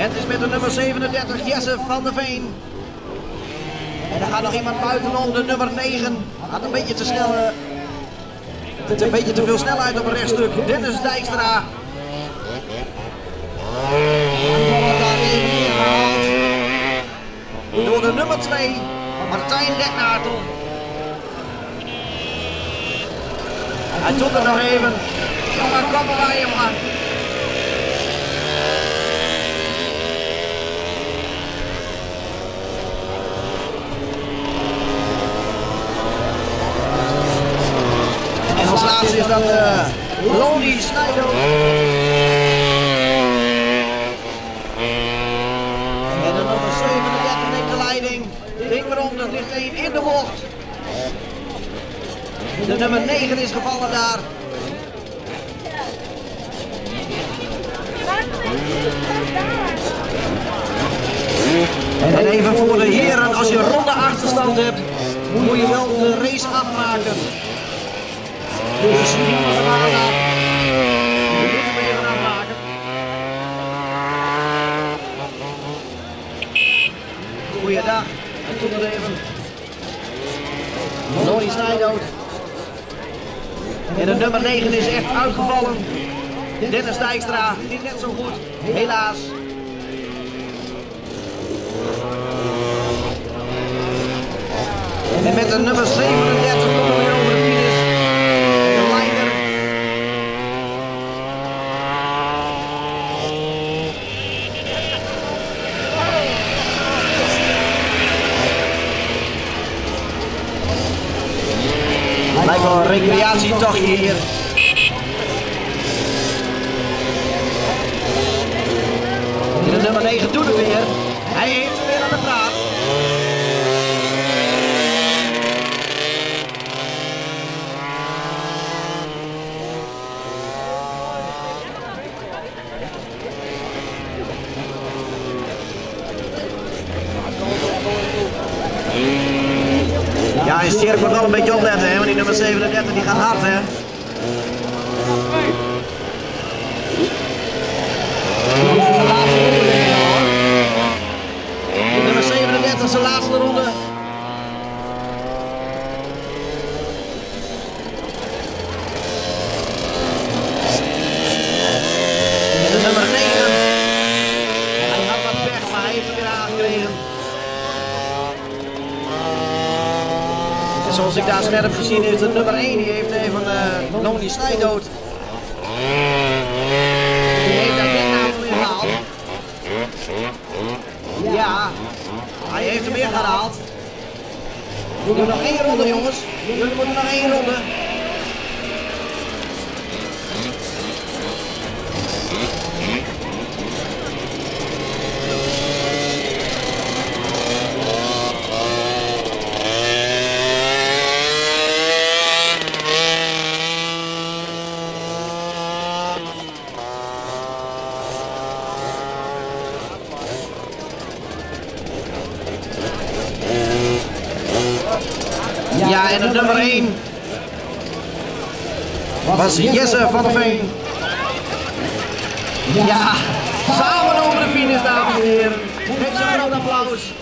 Het is met de nummer 37 Jesse van der Veen. En dan gaat nog iemand buitenom, de nummer 9. Had een beetje te snel... Uh, een beetje te veel snelheid op een rechtstuk. Dennis Dijkstra. Door de nummer 2, Martijn Deknaartel. Hij doet het nog even. Jongen, kom maar, jongen. En als laatste is dat uh, Loni Snijder. En de nummer 37 neemt de leiding. Ding dat ligt één in de bocht. De nummer 9 is gevallen daar. En even voor de heren, als je ronde achterstand hebt, moet je wel de race afmaken. Dus die we even afmaken. Goeiedag, en het even. Snijdood. En de nummer 9 is echt uitgevallen. Dennis Dijkstra, niet net zo goed, helaas. En met de nummer 37 komen we over de finish. De leider. Lijkt wel een recreatietochtje hier. De nummer 9 doet het weer. Hij heeft hem weer aan de praat. Ja, en Sterk moet wel een beetje opletten, hè, want die nummer 37 die gaat hard, hè. Dit is de laatste ronde, denk ik, hoor. Die nummer 37 zijn laatste ronde. En de nummer 9. Hij had wat pech, maar hij heeft hem weer aangekregen. En zoals ik daar heb gezien is de nummer 1, die heeft even uh, Noni Snijdood. Die heeft daar weer gehaald. Ja, hij heeft hem weer gehaald. We doen nog één ronde jongens. Jullie moeten nog één ronde. Ja, en de nummer 1 was Jesse van der Veen. Ja, samen over de finish, dames en heren. Geef ze een groot applaus.